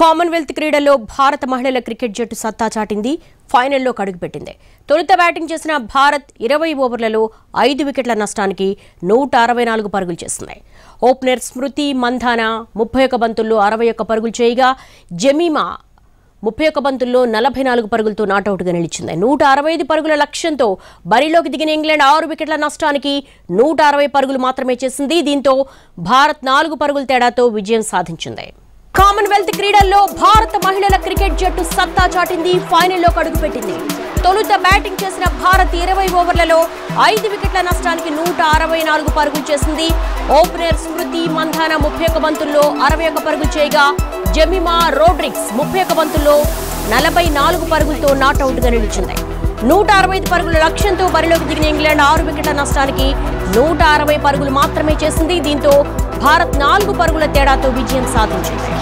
Commonwealth క్రీడల్లో భారత మహిళల క్రికెట్ జట్టు సత్తా చాటింది ఫైనల్లో కడుగుపెట్టింది. తొలుత బ్యాటింగ్ చేసిన భారత్ ఇరవై ఓవర్లలో ఐదు వికెట్ల నష్టానికి నూట అరవై నాలుగు పరుగులు చేసింది. ఓపెనర్ స్మృతి మంధానా ముప్పై ఒక్క బంతుల్లో అరవై ఒక్క పరుగులు చేయగా జమీమా ముప్పై ఒక్క బంతుల్లో నలభై నాలుగు పరుగులతో నాటౌట్గా నిలిచింది. నూట అరవై ఐదు పరుగుల లక్ష్యంతో బరిలోకి దిగిన ఇంగ్లాండ్ ఆరు వికెట్ల నష్టానికి నూట అరవై పరుగులు మాత్రమే చేసింది. దీంతో భారత్ నాలుగు పరుగుల తేడాతో విజయం సాధించింది. కామన్వెల్త్ క్రీడల్లో భారత మహిళల క్రికెట్ జట్టు సత్తా చాటింది ఫైనల్లో కడుగుపెట్టింది తొలుత బ్యాటింగ్ చేసిన భారత్ ఇరవై ఓవర్లలో ఐదు వికెట్ల నష్టానికి నూట అరవై నాలుగు పరుగులు చేసింది. ఓపెనర్ స్మృతి మంధాన ముప్పై ఒక బంతుల్లో అరవై ఒక పరుగులు చేయగా జమిమా రోడ్రిక్స్ ముప్పై ఒక బంతుల్లో నలభై నాలుగు పరుగులతో నాటౌట్గా నిలిచింది. నూట అరవై ఐదు పరుగుల లక్ష్యంతో బరిలోకి దిగిన ఇంగ్లాండ్ ఆరు వికెట్ల నష్టానికి నూట అరవై పరుగులు మాత్రమే చేసింది. దీంతో భారత్ నాలుగు పరుగుల తేడాతో విజయం సాధించింది.